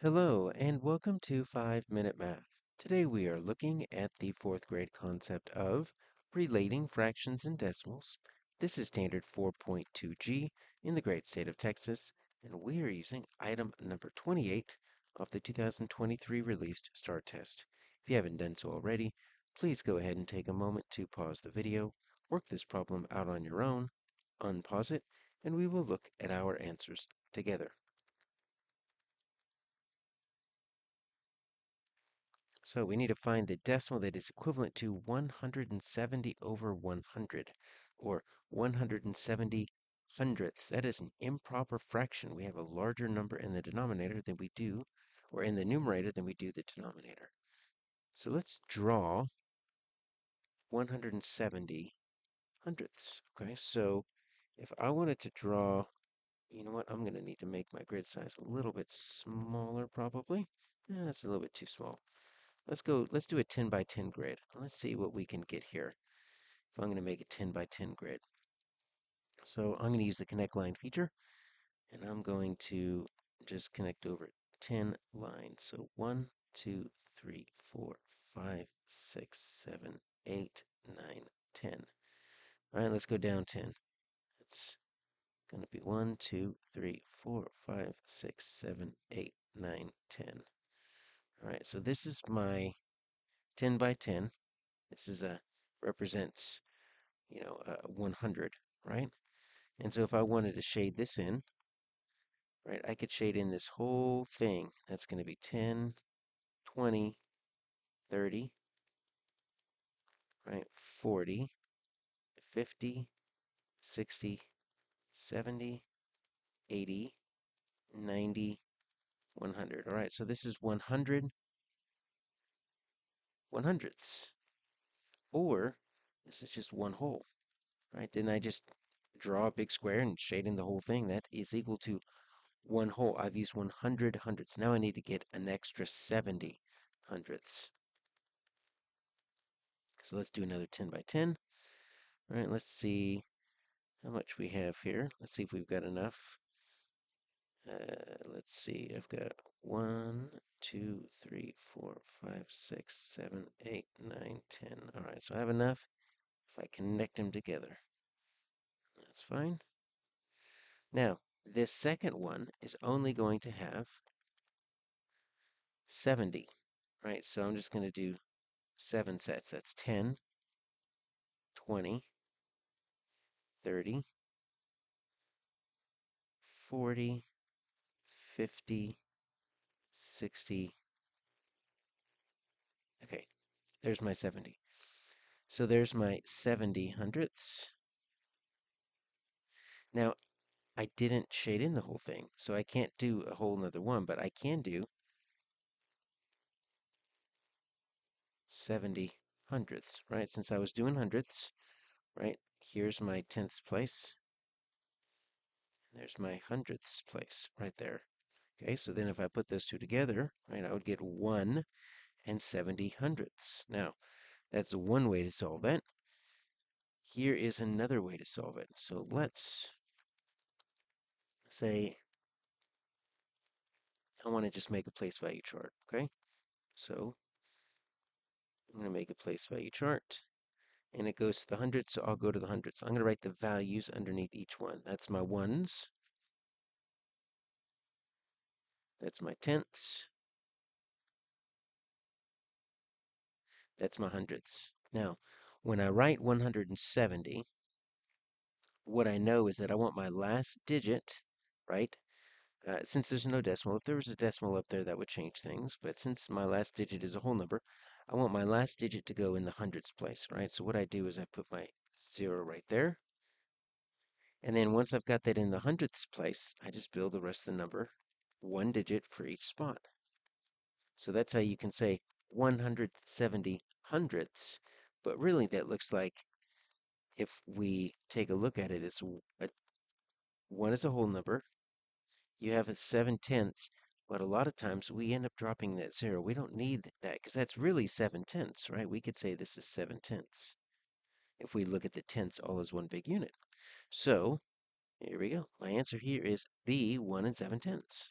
Hello, and welcome to 5 Minute Math. Today we are looking at the fourth grade concept of relating fractions and decimals. This is standard 4.2G in the great state of Texas, and we are using item number 28 of the 2023 released STAAR test. If you haven't done so already, please go ahead and take a moment to pause the video, work this problem out on your own, unpause it, and we will look at our answers together. So we need to find the decimal that is equivalent to 170 over 100, or 170 hundredths. That is an improper fraction. We have a larger number in the denominator than we do, or in the numerator than we do the denominator. So let's draw 170 hundredths. Okay, so if I wanted to draw, you know what, I'm going to need to make my grid size a little bit smaller probably. Yeah, that's a little bit too small. Let's go, let's do a 10 by 10 grid. Let's see what we can get here if I'm going to make a 10 by 10 grid. So I'm going to use the connect line feature and I'm going to just connect over 10 lines. So 1, 2, 3, 4, 5, 6, 7, 8, 9, 10. All right, let's go down 10. It's going to be 1, 2, 3, 4, 5, 6, 7, 8, 9, 10. All right, so this is my 10 by 10. This is a represents, you know, uh, 100, right? And so if I wanted to shade this in, right, I could shade in this whole thing. That's going to be 10, 20, 30, right, 40, 50, 60, 70, 80, 90, 100. All right, so this is 100 one hundredths. Or this is just one whole, right? Didn't I just draw a big square and shade in the whole thing? That is equal to one whole. I've used 100 hundredths. Now I need to get an extra 70 hundredths. So let's do another 10 by 10. All right, let's see how much we have here. Let's see if we've got enough. Uh, let's see, I've got one, two, three, four, five, six, seven, eight, nine, ten. All right, so I have enough. If I connect them together, that's fine. Now, this second one is only going to have 70, right? So I'm just going to do seven sets. That's 10, 20, 30, 40, 50, 60. Okay, there's my 70. So there's my 70 hundredths. Now, I didn't shade in the whole thing, so I can't do a whole nother one, but I can do 70 hundredths, right? Since I was doing hundredths, right? Here's my tenths place. There's my hundredths place right there. Okay, so then if I put those two together, right, I would get 1 and 70 hundredths. Now, that's one way to solve it. Here is another way to solve it. So let's say I want to just make a place value chart, okay? So I'm going to make a place value chart, and it goes to the hundreds, so I'll go to the hundreds. I'm going to write the values underneath each one. That's my ones. That's my tenths. That's my hundredths. Now, when I write 170, what I know is that I want my last digit, right? Uh, since there's no decimal, if there was a decimal up there, that would change things. But since my last digit is a whole number, I want my last digit to go in the hundreds place, right? So what I do is I put my zero right there. And then once I've got that in the hundredths place, I just build the rest of the number, one digit for each spot. So that's how you can say 170 hundredths, but really that looks like if we take a look at it it's a, one is a whole number, you have a seven tenths, but a lot of times we end up dropping that zero. We don't need that because that's really seven tenths, right? We could say this is seven tenths if we look at the tenths all as one big unit. So here we go. My answer here is B, one and seven tenths.